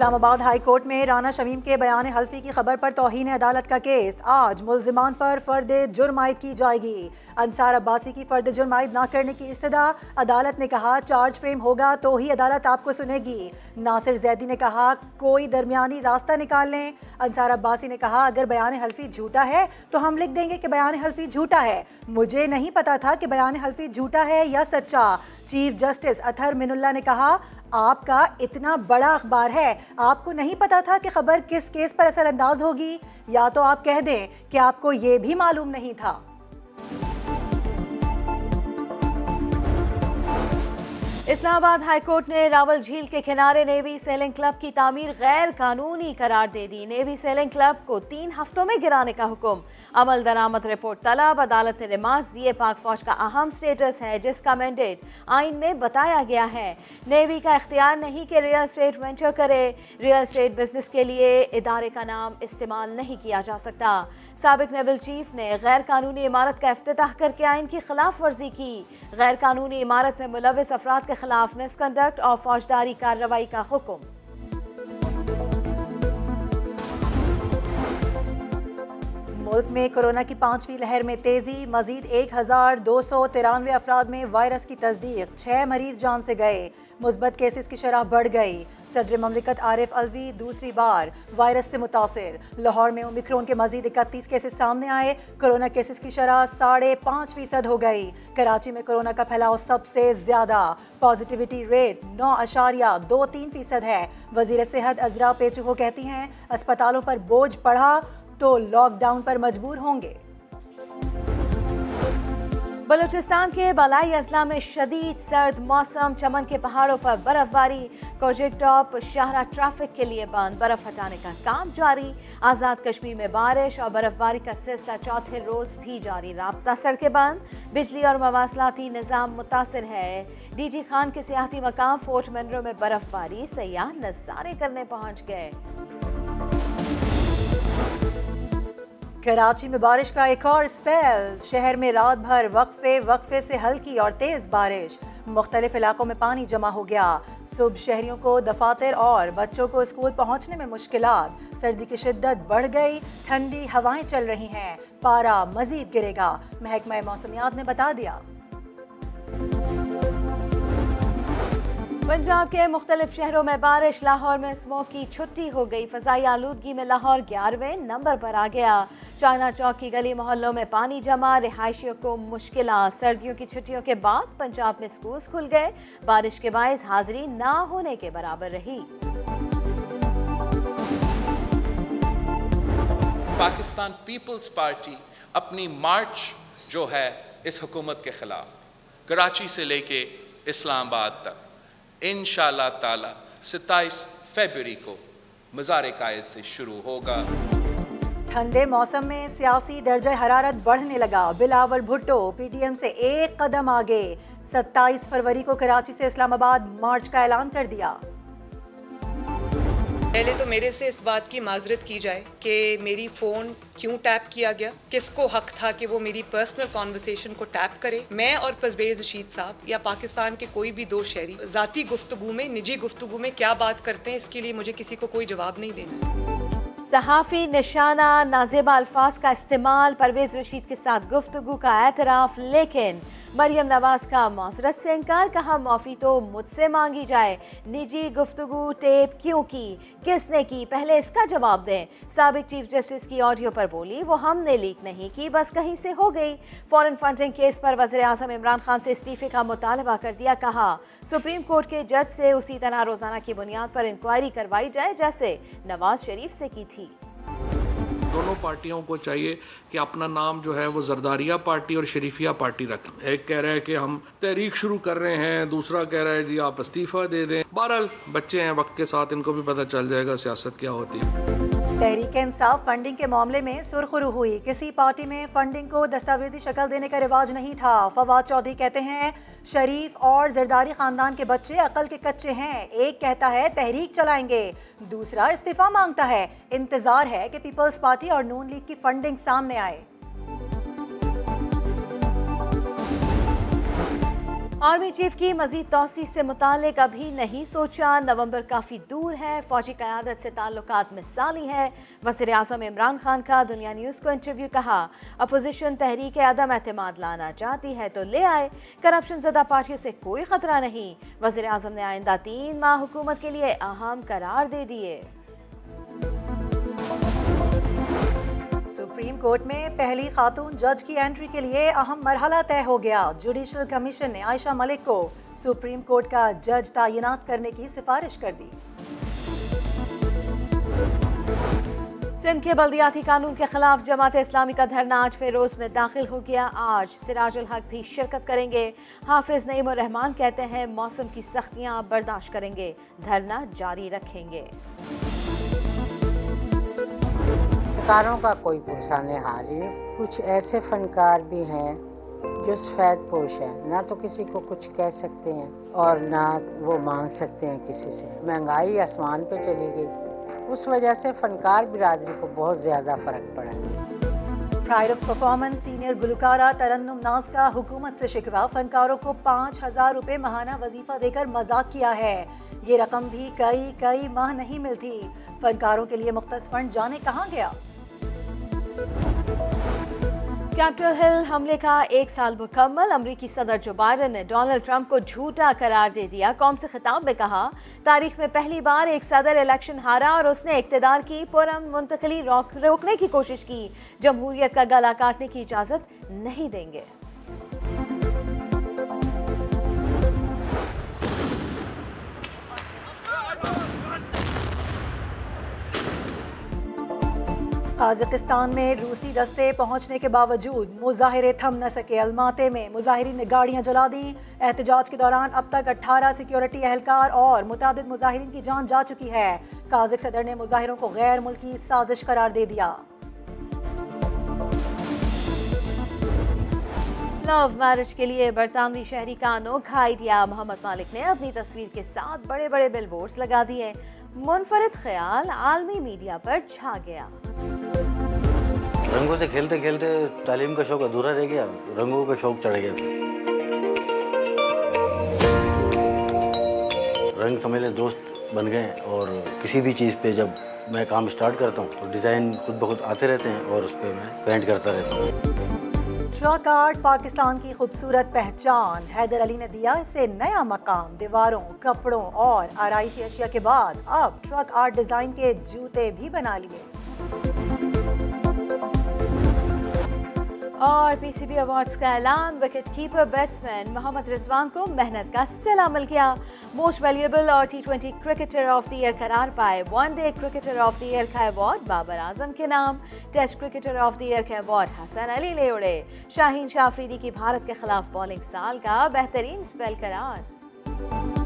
Islamabad high court में राना शमीम के बयान हल्फी की खबर पर तोहन अदालत का केस। आज मुलजिमान पर फर्द जुर्मायद की जाएगी। अंसार अब्बासी की फर्द जुर्मायद ना करने की इस्तदा। अदालत ने कहा, चार्ज फ्रेम होगा तो ही अदालत आपको सुनेगी। नासिर जैदी ने कहा, कोई दरमियानी रास्ता निकाल लें अंसार अब्बासी ने कहा, अगर बयान हल्फी झूठा है तो हम लिख देंगे कि बयान हल्फी झूठा है। मुझे नहीं पता था कि बयान हल्फी झूठा है या सच्चा। चीफ जस्टिस अथर मिनुल्ला ने कहा आपका इतना बड़ा अखबार है, आपको नहीं पता था कि खबर किस केस पर असरअंदाज होगी? या तो आप कह दें कि आपको ये भी मालूम नहीं था। इस्लामाबाद हाईकोर्ट ने रावल झील के किनारे नेवी सेलिंग क्लब की तामीर गैर कानूनी करार दे दी। नेवी सेलिंग क्लब को तीन हफ्तों में गिराने का हुक्म। अमल दरामद रिपोर्ट तलब। अदालत ने रिमार्क दिए। पाक फौज का अहम स्टेटस है, जिसका मैंडेट आइन में बताया गया है। नेवी का इख्तियार नहीं कि रियल स्टेट वेंचर करे। रियल स्टेट बिज़नेस के लिए इदारे का नाम इस्तेमाल नहीं किया जा सकता। सबक नेवल चीफ ने गैर कानूनी इमारत का अफ्ताह करके आइन की खिलाफ वर्जी की। गैर कानूनी इमारत में मुलविस अफराद के खिलाफ मिसकंडक्ट और फौजदारी कार्रवाई का हुक्म। मुल्क में कोरोना की पांचवी लहर में तेज़ी, मजीद एक हज़ार दो सौ तिरानवे अफराद में वायरस की तस्दीक छः मरीज़ जान से गए, मुस्बत केसेस की शरह बढ़ गई। सदर ममलिकत आरिफ अलवी दूसरी बार वायरस से मुतासर। लाहौर में ओमिक्रोन के मजीद इकतीस केसेस सामने आए, कोरोना केसेस की शरह साढ़े पाँच फ़ीसद हो गई। कराची में कोरोना का फैलाव सबसे ज़्यादा। पॉजिटिविटी रेट नौ अशारिया दो तीन फ़ीसद है। वज़ीर सेहत अजरा पेचुहो कहती हैं, अस्पतालों पर बोझ पड़ा तो लॉकडाउन पर मजबूर होंगे। बलूचिस्तान के बलाई अजला में शदीद सर्द मौसम, चमन के पहाड़ों पर बर्फबारी, कोजिक टॉप, शाहरा ट्रैफ़िक के लिए बंद, बर्फ़ हटाने का काम जारी, आज़ाद कश्मीर में बारिश और बर्फबारी का सिलसिला चौथे रोज भी जारी, रबता सड़कें बंद, बिजली और मवासलाती निज़ाम मुतासर है। डी जी खान के सियाती मकाम, फोर्ट मनरो में बर्फबारी, सयाह नजारे करने पहुँच गए। कराची में बारिश का एक और स्पेल। शहर में रात भर वक्फे वक्फे से हल्की और तेज बारिश। मुख्तलिफ़ इलाकों में पानी जमा हो गया। सुबह शहरियों को दफातर और बच्चों को स्कूल पहुँचने में मुश्किल सर्दी की शिद्दत बढ़ गई। ठंडी हवाएँ चल रही हैं। पारा मजीद गिरेगा। महकमा मौसमियात ने बता दिया। पंजाब के मुख्तलिफ़ शहरों में बारिश। लाहौर में स्मोक की छुट्टी हो गई। फजाई आलूदगी में लाहौर ग्यारहवें नंबर पर आ गया। चाइना चौक की गली मोहल्लों में पानी जमा, रिहायशियों को मुश्किल, सर्दियों की छुट्टियों के बाद पंजाब में स्कूल खुल गए। बारिश के बायस हाजिरी ना होने के बराबर रही। पाकिस्तान पीपल्स पार्टी अपनी मार्च जो है इस हुकूमत के खिलाफ कराची से लेके इस्लामाबाद तक इन ताला सत्ताईस फेबरी को मज़ार कायद से शुरू होगा। ठंडे मौसम में सियासी दर्जा हरारत बढ़ने लगा। बिलावल भुट्टो पीटीएम से एक कदम आगे। 27 फरवरी को कराची से इस्लामाबाद मार्च का ऐलान कर दिया। पहले तो मेरे से इस बात की माजरत की जाए कि मेरी फ़ोन क्यों टैप किया गया? किसको हक था कि वो मेरी पर्सनल कॉन्वर्सेशन को टैप करे? मैं और परवेज रशीद साहब या पाकिस्तान के कोई भी दो शहरी, ज़ाती गुफ्तगु में, निजी गुफ्तगु में क्या बात करते हैं, इसके लिए मुझे किसी को कोई जवाब नहीं देना। सहाफ़ी निशाना नाजेबा अल्फाज का इस्तेमाल परवेज रशीद के साथ गुफ्तगु का एतराफ़, लेकिन मरियम नवाज़ का मासरत से इनकार, कहा माफ़ी तो मुझसे मांगी जाए। निजी गुफ्तु टेप क्यों की? किसने की? पहले इसका जवाब दें। सबक चीफ जस्टिस की ऑडियो पर बोली, वो हमने लीक नहीं की, बस कहीं से हो गई। फॉरेन फंडिंग केस पर वजर अजम इमरान खान से इस्तीफे का मुतालबा कर दिया, कहा सुप्रीम कोर्ट के जज से उसी तरह रोज़ाना की बुनियाद पर इंक्वायरी करवाई जाए जैसे नवाज़ शरीफ से की थी। दोनों पार्टियों को चाहिए कि अपना नाम जो है वो जरदारिया पार्टी और शरीफिया पार्टी रखें। एक कह रहा है कि हम तहरीक शुरू कर रहे हैं दूसरा कह रहा है जी आप इस्तीफा दे दें। बहरहाल बच्चे हैं वक्त के साथ इनको भी पता चल जाएगा सियासत क्या होती है। तहरीक इंसाफ फंडिंग के मामले में सुरखरू हुई। किसी पार्टी में फंडिंग को दस्तावेजी शक्ल देने का रिवाज नहीं था। फवाद चौधरी कहते हैं शरीफ और जरदारी खानदान के बच्चे अकल के कच्चे हैं। एक कहता है, तहरीक चलाएँगे। दूसरा इस्तीफा माँगता है। इंतज़ार है कि पीपल्स पार्टी और नून लीग की फंडिंग सामने आए। आर्मी चीफ की मजीद तोसी से मुतालिक अभी नहीं सोचा। नवंबर काफ़ी दूर है। फौजी क्यादत से ताल्लुक मिसाली है। वज़ीर अजम इमरान खान का दुनिया न्यूज़ को इंटरव्यू कहा, अपोजिशन तहरीक अदम अहतमाद लाना चाहती है तो ले आए। करप्शन ज़दा पार्टियों से कोई ख़तरा नहीं। वज़ीर अजम ने आइंदा तीन माह हुकूमत के लिए अहम करार दे दिए। सुप्रीम कोर्ट में पहली खातून जज की एंट्री के लिए अहम मरहला तय हो गया। जुडिशल कमीशन ने आयशा मलिक को सुप्रीम कोर्ट का जज तैनात करने की सिफारिश कर दी। सिंध के बल्दियाती कानून के खिलाफ जमात इस्लामी का धरना आज फिरोज में दाखिल हो गया। आज सिराजुल हक भी शिरकत करेंगे। हाफिज नईम रहमान कहते हैं, मौसम की सख्तियाँ बर्दाश्त करेंगे, धरना जारी रखेंगे। फनकारों का कोई पुरसाने हाल ही कुछ ऐसे फनकार भी हैं जो सफ़ेद पोश है। ना तो किसी को कुछ कह सकते हैं और ना वो मांग सकते हैं किसी से। महँगाई आसमान पे चली गई। उस वजह से फनकार बिरादरी को बहुत ज़्यादा फ़र्क पड़ा। प्राइड ऑफ़ परफॉर्मेंस सीनियर गुलकारा तरन्नुम नाज का हुकूमत से शिकवा फनकारों को पाँच हज़ार रुपये महाना वजीफा देकर मज़ाक किया है। ये रकम भी कई कई माह नहीं मिलती। फनकारों के लिए मुख्त फंड जाने कहाँ गया? कैपिटल हिल हमले का एक साल मुकम्मल। अमरीकी सदर जो बाइडन ने डोनाल्ड ट्रंप को झूठा करार दे दिया। कौम से खिताब में कहा, तारीख में पहली बार एक सदर इलेक्शन हारा और उसने इकतदार की पुरम मुंतकली रोकने की कोशिश की। जमहूरियत का गला काटने की इजाज़त नहीं देंगे। काजकिस्तान में रूसी दस्ते पहुँचने के बावजूद मुजाहरे थम न सके अलमाते में। मुजाहरीन ने गाड़ियाँ जला दी। एहतजाज के दौरान अब तक 18 सिक्योरिटी एहलकार और मुताद मुजाहरीन की जान जा चुकी है। काजिक सदर ने मुजाहरों को गैर मुल्की साजिश करार दे दिया। लव मैरिज के लिए बरतानवी शहरी का अनोखा आइडिया। मोहम्मद मालिक ने अपनी तस्वीर के साथ बड़े बड़े बिल लगा दिए। मुनफरद ख्याल आलमी मीडिया पर छा गया। रंगों से खेलते खेलते तालीम का शौक अधूरा रह गया, रंगों का शौक चढ़ गया। रंग समझ लें दोस्त बन गए और किसी भी चीज़ पे जब मैं काम स्टार्ट करता हूँ तो डिज़ाइन खुद ब खुद आते रहते हैं और उस पर मैं पेंट करता रहता हूँ। ट्रक आर्ट पाकिस्तान की खूबसूरत पहचान। हैदर अली ने दिया इसे नया मकाम दीवारों, कपड़ों और आरइशी अशिया के बाद अब ट्रक आर्ट डिज़ाइन के जूते भी बना लिए। और पीसीबी अवार्ड्स का ऐलान wicket keeper batsman Mohammad Rizwan को मेहनत का सिला मिल गया। मोस्ट वैल्यूएबल और T twenty cricketer of the year करार पाए one day cricketer of the year का अवार्ड बाबर आज़म के नाम test cricketer of the year का अवार्ड हसन अली ले उड़े शाहीन शाफरीदी की भारत के खिलाफ बॉलिंग साल का बेहतरीन स्पेल करार